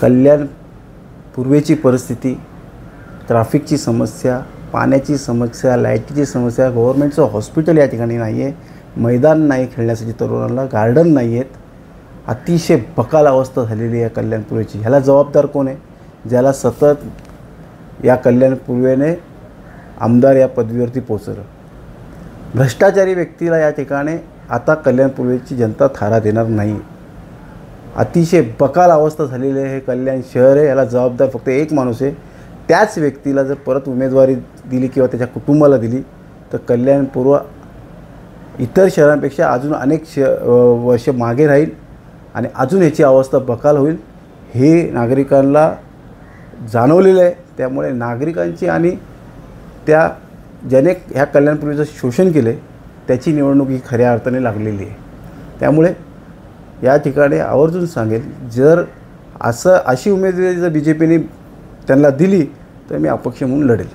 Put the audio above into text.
कल्याण पूर्वेची परिस्थिती ट्रॅफिकची समस्या पाण्याची समस्या लाईटीची समस्या गव्हर्मेंटचं हॉस्पिटल या ठिकाणी नाही आहे मैदान नाही खेळण्यासाठी तरुणांना गार्डन नाही आहेत. अतिशय बकाल अवस्था झालेली आहे कल्याणपूर्वेची ह्याला जबाबदार कोण आहे? ज्याला सतत या कल्याणपूर्वेने आमदार या पदवीवरती पोचलं भ्रष्टाचारी व्यक्तीला या ठिकाणी आता कल्याणपूर्वेची जनता थारा देणार नाही. अतिशय बकाल अवस्था झालेली आहे. हे कल्याण शहर आहे. याला जबाबदार फक्त एक माणूस आहे. त्याच व्यक्तीला जर परत उमेदवारी दिली किंवा त्याच्या कुटुंबाला दिली तर कल्याण पूर्व इतर शहरांपेक्षा अजून अनेक श वर्ष मागे राहील आणि अजून याची अवस्था बकाल होईल हे नागरिकांना जाणवलेलं आहे. त्यामुळे नागरिकांची आणि त्या ज्याने ह्या कल्याणपूर्वीचं शोषण केलं आहे त्याची निवडणूक ही खऱ्या अर्थाने लागलेली आहे. त्यामुळे या ठिकाणी आवर्जून सांगेल जर असं अशी उमेदवारी जर बी जे पीने त्यांना दिली तर मी अपक्ष म्हणून लढेल.